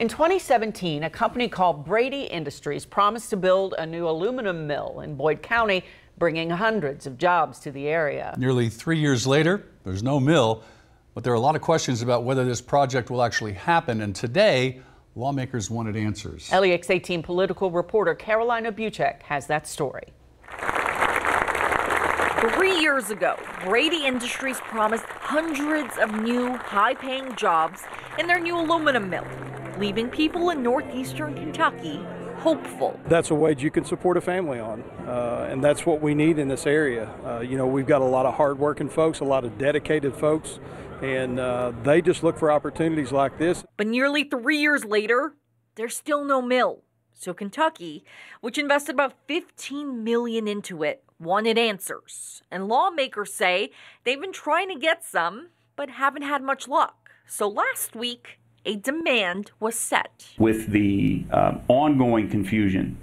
In 2017, a company called Braidy Industries promised to build a new aluminum mill in Boyd County, bringing hundreds of jobs to the area. Nearly three years later, there's no mill, but there are a lot of questions about whether this project will actually happen. And today, lawmakers wanted answers. LEX 18 political reporter Karolina Buczek has that story. Three years ago, Braidy Industries promised hundreds of new, high paying jobs in their new aluminum mill leaving people in northeastern Kentucky hopeful. That's a wage you can support a family on, uh, and that's what we need in this area. Uh, you know, we've got a lot of hardworking folks, a lot of dedicated folks, and uh, they just look for opportunities like this. But nearly three years later, there's still no mill. So Kentucky, which invested about 15 million into it, wanted answers. And lawmakers say they've been trying to get some, but haven't had much luck. So last week, a demand was set. With the um, ongoing confusion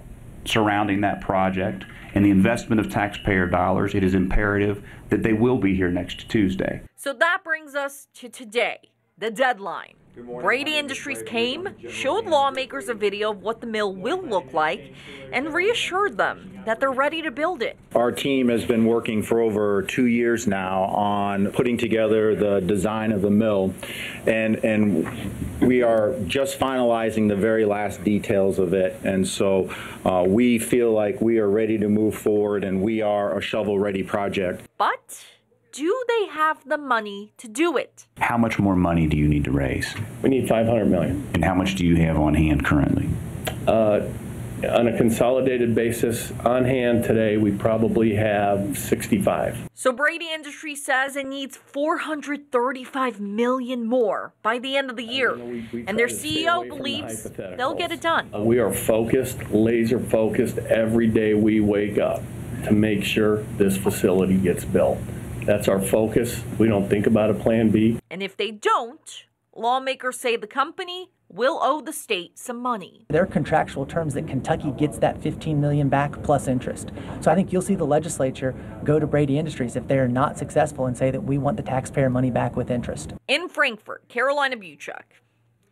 surrounding that project and the investment of taxpayer dollars, it is imperative that they will be here next Tuesday. So that brings us to today, the deadline. Braidy Industries came, showed lawmakers a video of what the mill will look like, and reassured them that they're ready to build it. Our team has been working for over two years now on putting together the design of the mill, and and we are just finalizing the very last details of it. And so uh, we feel like we are ready to move forward, and we are a shovel-ready project. But do they have the money to do it? How much more money do you need to raise? We need 500 million. And how much do you have on hand currently? Uh, on a consolidated basis on hand today, we probably have 65. So Braidy Industries says it needs 435 million more by the end of the year. we, we and their CEO believes the they'll get it done. Uh, we are focused, laser focused every day we wake up to make sure this facility gets built. That's our focus. We don't think about a plan B. And if they don't, lawmakers say the company will owe the state some money. There are contractual terms that Kentucky gets that 15 million back plus interest. So I think you'll see the legislature go to Braidy Industries if they are not successful and say that we want the taxpayer money back with interest. In Frankfort, Karolina Buczek,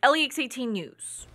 LEX 18 News.